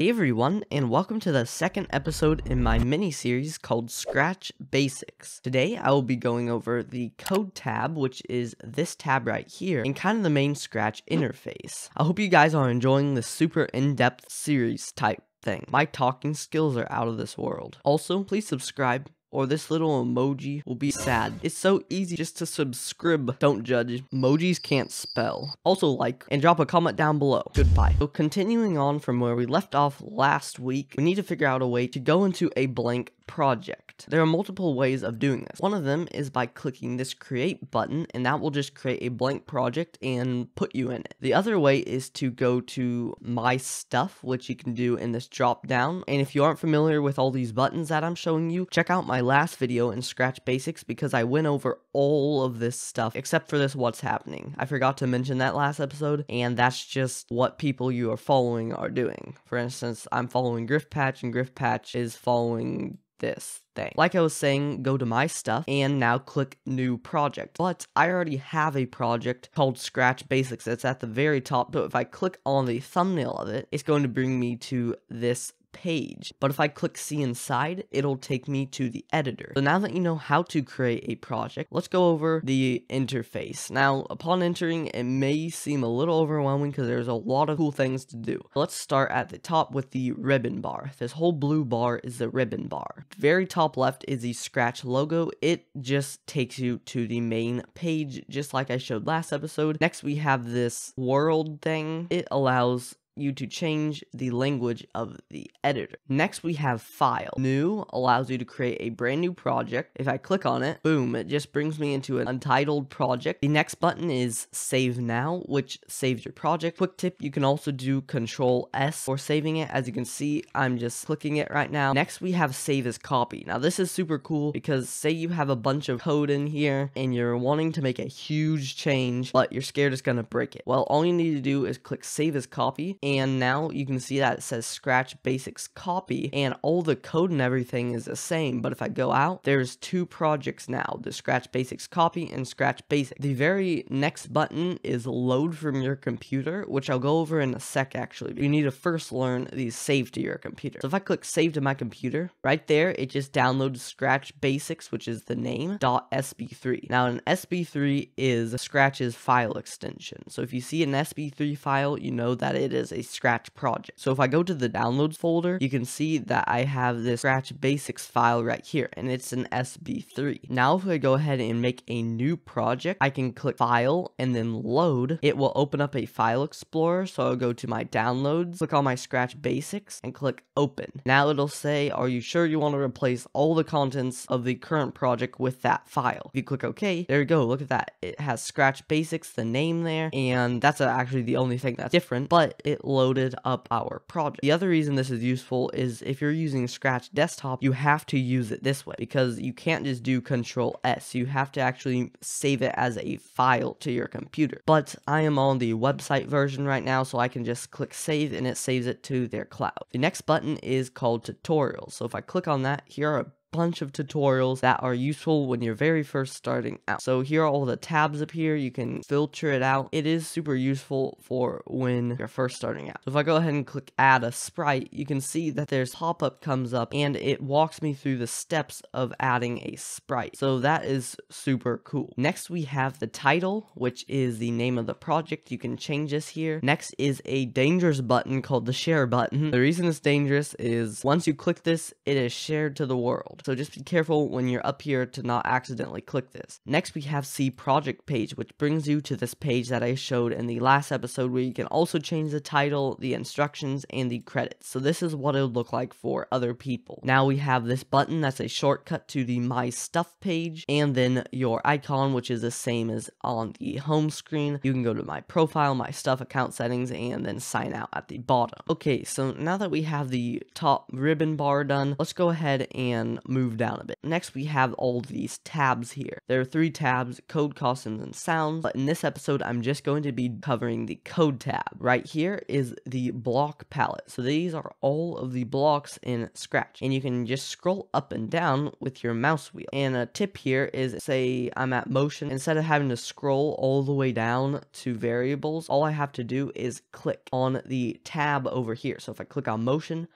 Hey everyone, and welcome to the second episode in my mini series called Scratch Basics. Today I will be going over the code tab, which is this tab right here, and kind of the main Scratch interface. I hope you guys are enjoying this super in-depth series type thing. My talking skills are out of this world. Also, please subscribe or this little emoji will be sad. It's so easy just to subscribe. Don't judge. Emojis can't spell. Also like and drop a comment down below. Goodbye. So continuing on from where we left off last week, we need to figure out a way to go into a blank project. There are multiple ways of doing this. One of them is by clicking this create button and that will just create a blank project and put you in it. The other way is to go to my stuff, which you can do in this drop down. And if you aren't familiar with all these buttons that I'm showing you, check out my last video in Scratch Basics because I went over all of this stuff except for this what's happening. I forgot to mention that last episode and that's just what people you are following are doing. For instance, I'm following Griffpatch and Griffpatch is following this thing. Like I was saying, go to my stuff and now click new project. But I already have a project called Scratch Basics. It's at the very top. but if I click on the thumbnail of it, it's going to bring me to this page. But if I click see inside, it'll take me to the editor. So now that you know how to create a project, let's go over the interface. Now, upon entering, it may seem a little overwhelming because there's a lot of cool things to do. Let's start at the top with the ribbon bar. This whole blue bar is the ribbon bar. Very top left is the Scratch logo. It just takes you to the main page, just like I showed last episode. Next, we have this world thing. It allows you to change the language of the editor. Next we have file. New allows you to create a brand new project. If I click on it, boom, it just brings me into an untitled project. The next button is save now, which saves your project. Quick tip, you can also do control S for saving it. As you can see, I'm just clicking it right now. Next we have save as copy. Now this is super cool because say you have a bunch of code in here and you're wanting to make a huge change, but you're scared it's gonna break it. Well, all you need to do is click save as copy and now you can see that it says Scratch Basics copy and all the code and everything is the same but if I go out there's two projects now the Scratch Basics copy and Scratch Basic. The very next button is load from your computer which I'll go over in a sec actually. You need to first learn these save to your computer. So if I click save to my computer right there it just downloads Scratch Basics which is the name .sb3. Now an SB3 is Scratch's file extension so if you see an SB3 file you know that it is a Scratch project. So if I go to the downloads folder, you can see that I have this Scratch basics file right here and it's an SB3. Now if I go ahead and make a new project, I can click file and then load. It will open up a file explorer. So I'll go to my downloads, click on my Scratch basics and click open. Now it'll say, are you sure you want to replace all the contents of the current project with that file? If you click OK, there you go. Look at that. It has Scratch basics, the name there, and that's actually the only thing that's different, but it loaded up our project. The other reason this is useful is if you're using Scratch Desktop, you have to use it this way because you can't just do Control S. You have to actually save it as a file to your computer. But I am on the website version right now, so I can just click save and it saves it to their cloud. The next button is called tutorials. So if I click on that, here are bunch of tutorials that are useful when you're very first starting out. So here are all the tabs up here. You can filter it out. It is super useful for when you're first starting out. So if I go ahead and click add a sprite, you can see that there's pop-up comes up and it walks me through the steps of adding a sprite. So that is super cool. Next we have the title, which is the name of the project. You can change this here. Next is a dangerous button called the share button. The reason it's dangerous is once you click this, it is shared to the world. So just be careful when you're up here to not accidentally click this. Next we have see project page which brings you to this page that I showed in the last episode where you can also change the title, the instructions, and the credits. So this is what it would look like for other people. Now we have this button that's a shortcut to the my stuff page and then your icon which is the same as on the home screen. You can go to my profile, my stuff, account settings, and then sign out at the bottom. Okay, so now that we have the top ribbon bar done, let's go ahead and move down a bit. Next, we have all these tabs here. There are three tabs, code, costumes, and sounds, but in this episode, I'm just going to be covering the code tab. Right here is the block palette. So these are all of the blocks in Scratch, and you can just scroll up and down with your mouse wheel. And a tip here is, say I'm at motion, instead of having to scroll all the way down to variables, all I have to do is click on the tab over here. So if I click on motion,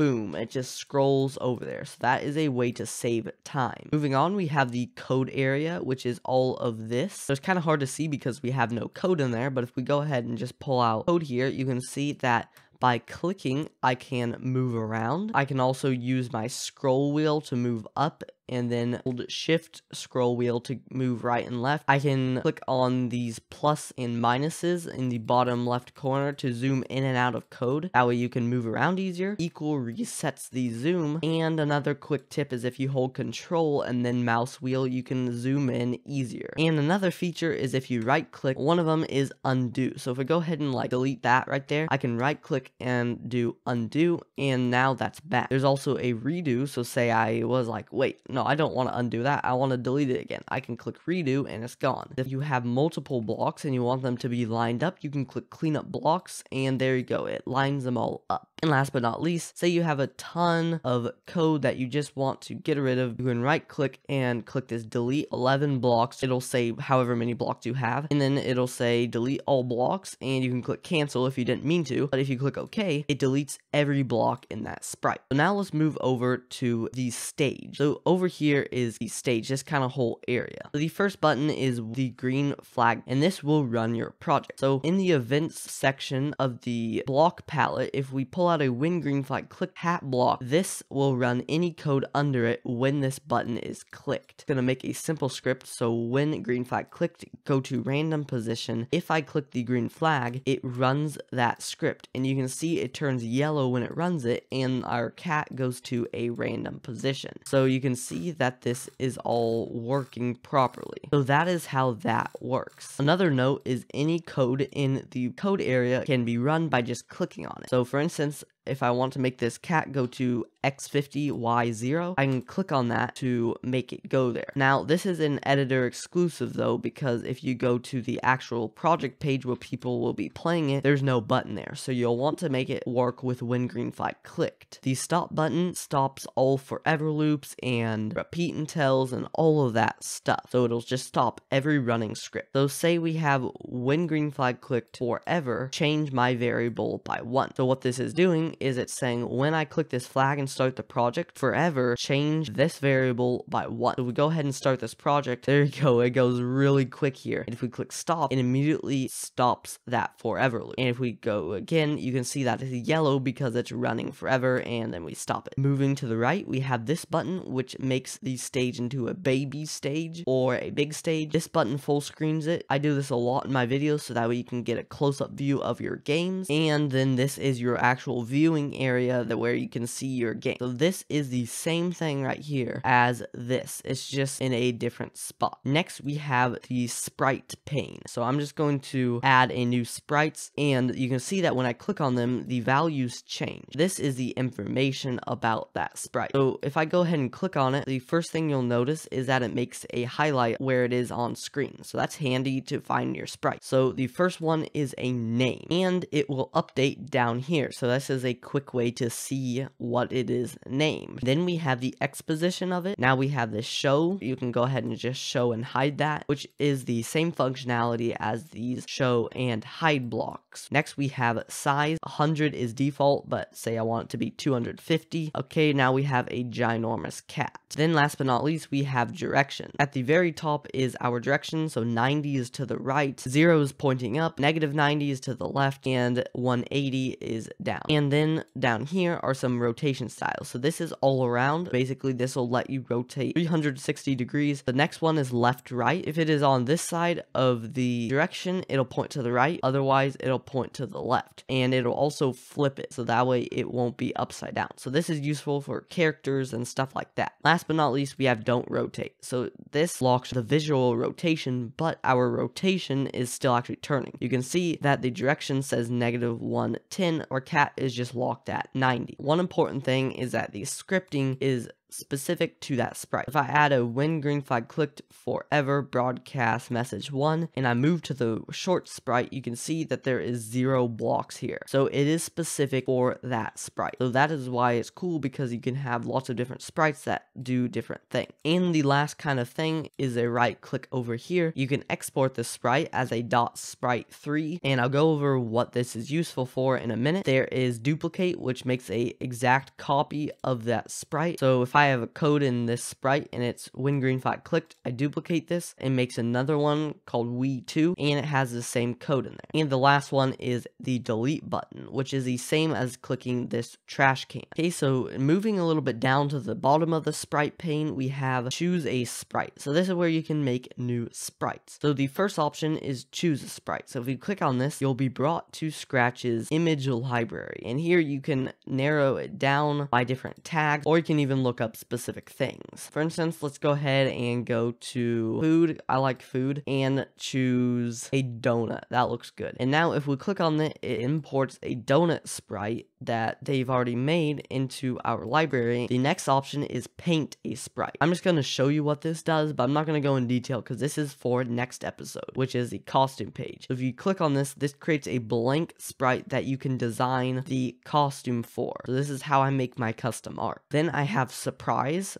boom, it just scrolls over there. So that is a way to save time. Moving on, we have the code area, which is all of this. So it's kind of hard to see because we have no code in there, but if we go ahead and just pull out code here, you can see that by clicking, I can move around. I can also use my scroll wheel to move up and then hold shift scroll wheel to move right and left. I can click on these plus and minuses in the bottom left corner to zoom in and out of code. That way you can move around easier. Equal resets the zoom. And another quick tip is if you hold control and then mouse wheel, you can zoom in easier. And another feature is if you right click, one of them is undo. So if I go ahead and like delete that right there, I can right click and do undo and now that's back. There's also a redo. So say I was like, wait, no, no, I don't want to undo that. I want to delete it again. I can click redo and it's gone. If you have multiple blocks and you want them to be lined up, you can click clean up blocks and there you go. It lines them all up. And last but not least, say you have a ton of code that you just want to get rid of, you can right click and click this delete 11 blocks. It'll say however many blocks you have, and then it'll say delete all blocks, and you can click cancel if you didn't mean to, but if you click OK, it deletes every block in that sprite. So now let's move over to the stage. So over here is the stage, this kind of whole area. The first button is the green flag, and this will run your project. So in the events section of the block palette, if we pull out a when green flag click hat block, this will run any code under it when this button is clicked. To make a simple script so when green flag clicked, go to random position. If I click the green flag, it runs that script and you can see it turns yellow when it runs it and our cat goes to a random position. So you can see that this is all working properly. So that is how that works. Another note is any code in the code area can be run by just clicking on it. So for instance, if I want to make this cat go to X50Y0, I can click on that to make it go there. Now, this is an editor exclusive though, because if you go to the actual project page where people will be playing it, there's no button there. So you'll want to make it work with when green flag clicked. The stop button stops all forever loops and repeat and tells and all of that stuff. So it'll just stop every running script. So say we have when green flag clicked forever, change my variable by one. So what this is doing is it's saying when I click this flag and start the project forever, change this variable by one. So we go ahead and start this project. There you go. It goes really quick here. And if we click stop, it immediately stops that forever loop. And if we go again, you can see that it's yellow because it's running forever and then we stop it. Moving to the right, we have this button which makes the stage into a baby stage or a big stage. This button full screens it. I do this a lot in my videos so that way you can get a close-up view of your games. And then this is your actual viewing area that where you can see your game. So this is the same thing right here as this. It's just in a different spot. Next, we have the sprite pane. So I'm just going to add a new sprites and you can see that when I click on them, the values change. This is the information about that sprite. So if I go ahead and click on it, the first thing you'll notice is that it makes a highlight where it is on screen. So that's handy to find your sprite. So the first one is a name and it will update down here. So this is a quick way to see what it is named. Then we have the X position of it. Now we have the show. You can go ahead and just show and hide that, which is the same functionality as these show and hide blocks. Next we have size. 100 is default, but say I want it to be 250. Okay, now we have a ginormous cat. Then last but not least, we have direction. At the very top is our direction, so 90 is to the right, 0 is pointing up, negative 90 is to the left, and 180 is down. And then down here are some rotation styles. So this is all around. Basically, this will let you rotate 360 degrees. The next one is left right. If it is on this side of the direction, it'll point to the right. Otherwise, it'll point to the left. And it'll also flip it, so that way it won't be upside down. So this is useful for characters and stuff like that. Last but not least, we have don't rotate. So this locks the visual rotation, but our rotation is still actually turning. You can see that the direction says negative 110, or cat is just locked at 90. One important thing is that the scripting is specific to that sprite. If I add a when green flag clicked forever broadcast message one and I move to the short sprite, you can see that there is zero blocks here. So it is specific for that sprite. So that is why it's cool because you can have lots of different sprites that do different things. And the last kind of thing is a right click over here. You can export the sprite as a dot sprite 3 and I'll go over what this is useful for in a minute. There is duplicate which makes a exact copy of that sprite. So if I have a code in this sprite and it's when green flag clicked, I duplicate this and makes another one called we2 and it has the same code in there. And the last one is the delete button, which is the same as clicking this trash can. Okay, so moving a little bit down to the bottom of the sprite pane, we have choose a sprite. So this is where you can make new sprites. So the first option is choose a sprite. So if you click on this, you'll be brought to Scratch's image library. And here you can narrow it down by different tags, or you can even look up specific things. For instance, let's go ahead and go to food. I like food and choose a donut. That looks good. And now if we click on it, it imports a donut sprite that they've already made into our library. The next option is paint a sprite. I'm just going to show you what this does, but I'm not going to go in detail because this is for next episode, which is the costume page. So if you click on this, this creates a blank sprite that you can design the costume for. So this is how I make my custom art. Then I have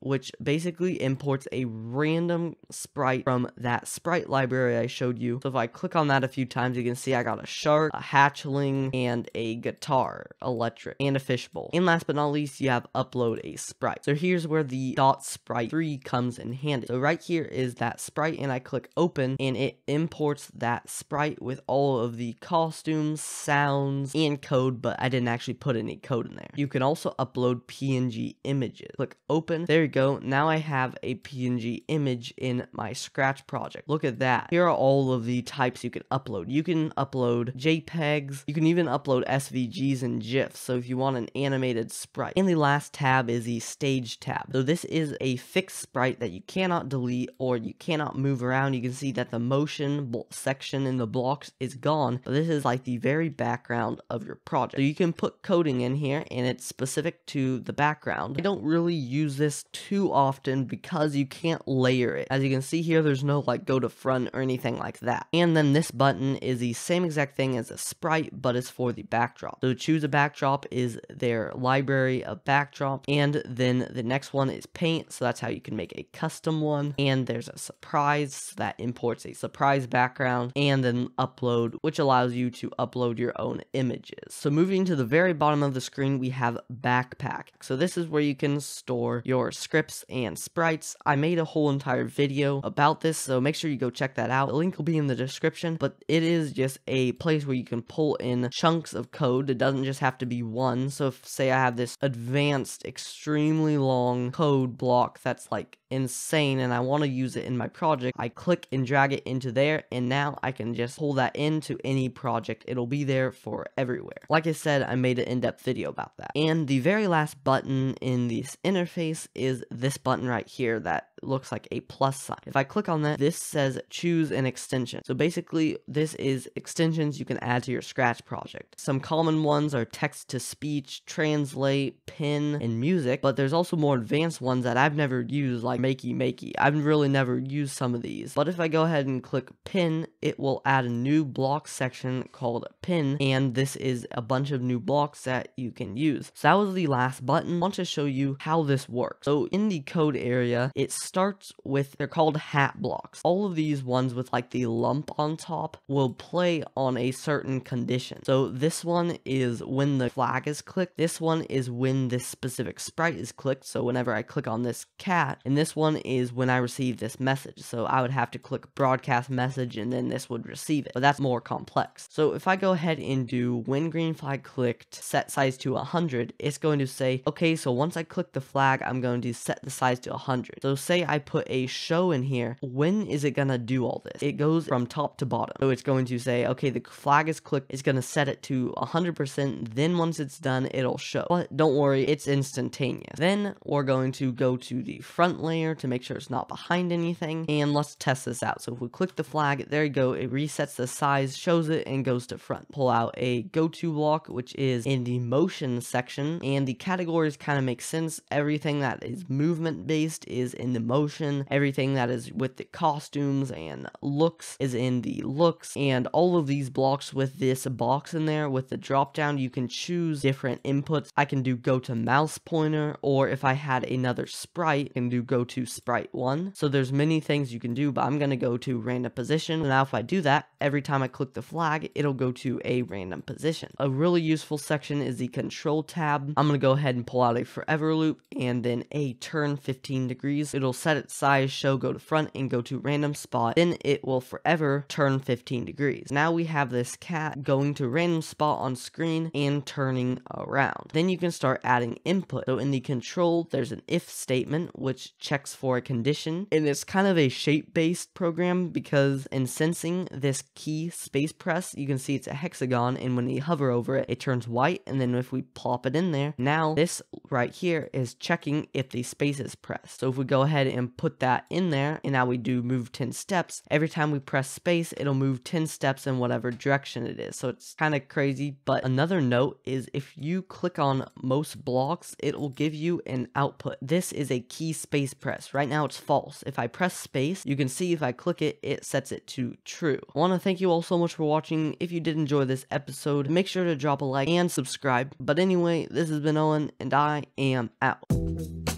which basically imports a random sprite from that sprite library I showed you. So if I click on that a few times, you can see I got a shark, a hatchling, and a guitar, electric, and a fishbowl. And last but not least, you have upload a sprite. So here's where the dot sprite 3 comes in handy. So right here is that sprite and I click open and it imports that sprite with all of the costumes, sounds, and code, but I didn't actually put any code in there. You can also upload PNG images. Click open. There you go. Now I have a PNG image in my Scratch project. Look at that. Here are all of the types you can upload. You can upload JPEGs. You can even upload SVGs and GIFs. So if you want an animated sprite. And the last tab is the stage tab. So this is a fixed sprite that you cannot delete or you cannot move around. You can see that the motion section in the blocks is gone. But this is like the very background of your project. So you can put coding in here and it's specific to the background. I don't really use this too often because you can't layer it. As you can see here, there's no like go to front or anything like that. And then this button is the same exact thing as a sprite, but it's for the backdrop. So choose a backdrop is their library of backdrop. And then the next one is paint. So that's how you can make a custom one. And there's a surprise that imports a surprise background and then upload, which allows you to upload your own images. So moving to the very bottom of the screen, we have backpack. So this is where you can store your scripts and sprites. I made a whole entire video about this, so make sure you go check that out. The link will be in the description, but it is just a place where you can pull in chunks of code. It doesn't just have to be one. So if say I have this advanced, extremely long code block that's like insane and I want to use it in my project, I click and drag it into there and now I can just pull that into any project. It'll be there for everywhere. Like I said, I made an in-depth video about that. And the very last button in this interface is this button right here that looks like a plus sign. If I click on that, this says choose an extension. So basically, this is extensions you can add to your Scratch project. Some common ones are text to speech, translate, pen, and music, but there's also more advanced ones that I've never used like Makey Makey. I've really never used some of these. But if I go ahead and click pen, it will add a new block section called pen, and this is a bunch of new blocks that you can use. So that was the last button. I want to show you how this works. So in the code area, it starts with, they're called hat blocks. All of these ones with like the lump on top will play on a certain condition. So this one is when the flag is clicked. This one is when this specific sprite is clicked. So whenever I click on this cat, and this one is when I receive this message. So I would have to click broadcast message and then this would receive it. But that's more complex. So if I go ahead and do when green flag clicked, set size to 100, it's going to say, okay, so once I click the flag, I'm going to set the size to 100. So say I put a show in here, when is it gonna do all this? It goes from top to bottom. So it's going to say, okay, the flag is clicked, it's gonna set it to 100%, then once it's done, it'll show. But don't worry, it's instantaneous. Then we're going to go to the front layer to make sure it's not behind anything, and let's test this out. So if we click the flag, there you go, it resets the size, shows it, and goes to front. Pull out a go-to block, which is in the motion section, and the categories kind of make sense. Every everything that is movement based is in the motion, everything that is with the costumes and looks is in the looks, and all of these blocks with this box in there with the drop down, you can choose different inputs. I can do go to mouse pointer, or if I had another sprite, I can do go to sprite one. So there's many things you can do, but I'm gonna go to random position. Now if I do that, every time I click the flag, it'll go to a random position. A really useful section is the control tab. I'm gonna go ahead and pull out a forever loop and then a turn 15 degrees. It'll set its size, show go to front and go to random spot. Then it will forever turn 15 degrees. Now we have this cat going to random spot on screen and turning around. Then you can start adding input. So in the control, there's an if statement which checks for a condition and it's kind of a shape based program because in sensing this key space press, you can see it's a hexagon and when you hover over it, it turns white and then if we plop it in there, now this right here is checking if the space is pressed. So if we go ahead and put that in there and now we do move 10 steps, every time we press space, it'll move 10 steps in whatever direction it is. So it's kind of crazy, but another note is if you click on most blocks, it will give you an output. This is a key space press. Right now it's false. If I press space, you can see if I click it, it sets it to true. I want to thank you all so much for watching. If you did enjoy this episode, make sure to drop a like and subscribe. But anyway, this has been Owen, and I am out. Thank you.